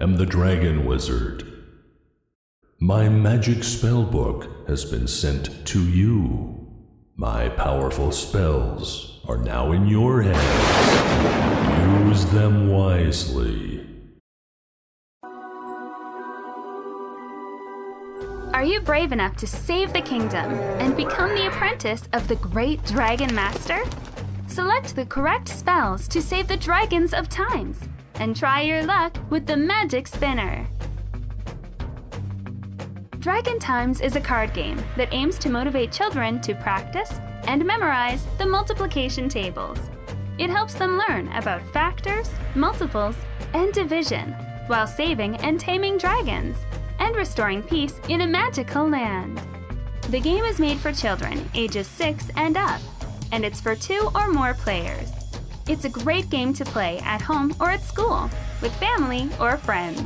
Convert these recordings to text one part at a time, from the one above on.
am the Dragon Wizard. My magic spell book has been sent to you. My powerful spells are now in your hands. Use them wisely. Are you brave enough to save the kingdom and become the apprentice of the great Dragon Master? Select the correct spells to save the dragons of times and try your luck with the Magic Spinner. Dragon Times is a card game that aims to motivate children to practice and memorize the multiplication tables. It helps them learn about factors, multiples, and division while saving and taming dragons and restoring peace in a magical land. The game is made for children ages 6 and up and it's for two or more players. It's a great game to play at home or at school, with family or friends.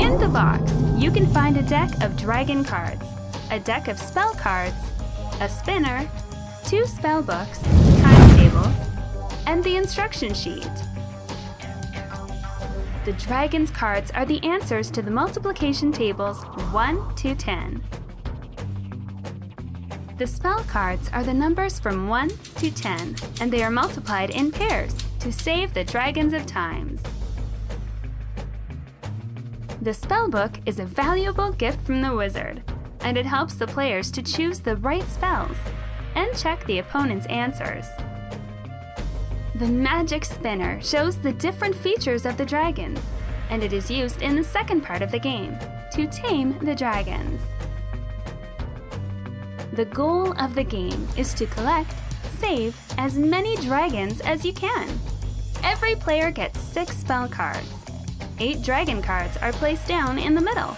In the box, you can find a deck of dragon cards, a deck of spell cards, a spinner, two spell books, times tables, and the instruction sheet. The dragon's cards are the answers to the multiplication tables 1 to 10. The spell cards are the numbers from 1 to 10, and they are multiplied in pairs to save the Dragons of Times. The spellbook is a valuable gift from the wizard, and it helps the players to choose the right spells and check the opponent's answers. The magic spinner shows the different features of the dragons, and it is used in the second part of the game to tame the dragons. The goal of the game is to collect, save as many dragons as you can. Every player gets six spell cards. Eight dragon cards are placed down in the middle.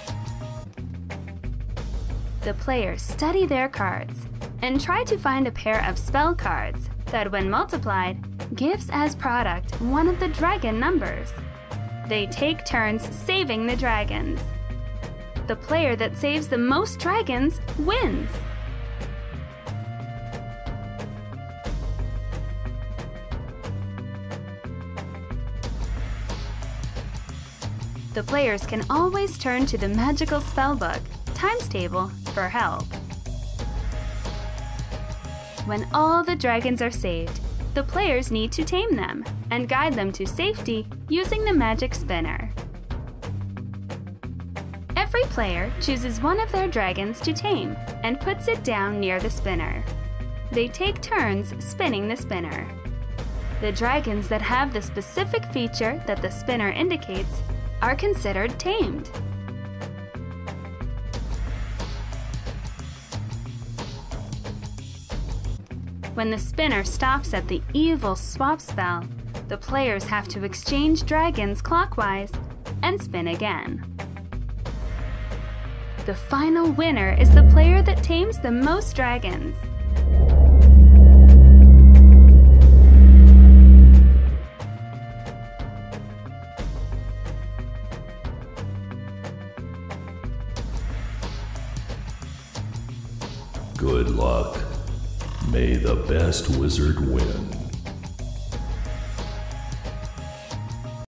The players study their cards and try to find a pair of spell cards that, when multiplied, gives as product one of the dragon numbers. They take turns saving the dragons. The player that saves the most dragons wins. The players can always turn to the magical spellbook, Times Table, for help. When all the dragons are saved, the players need to tame them and guide them to safety using the magic spinner. Every player chooses one of their dragons to tame and puts it down near the spinner. They take turns spinning the spinner. The dragons that have the specific feature that the spinner indicates are considered tamed. When the spinner stops at the evil swap spell, the players have to exchange dragons clockwise and spin again. The final winner is the player that tames the most dragons. Good luck. May the best wizard win.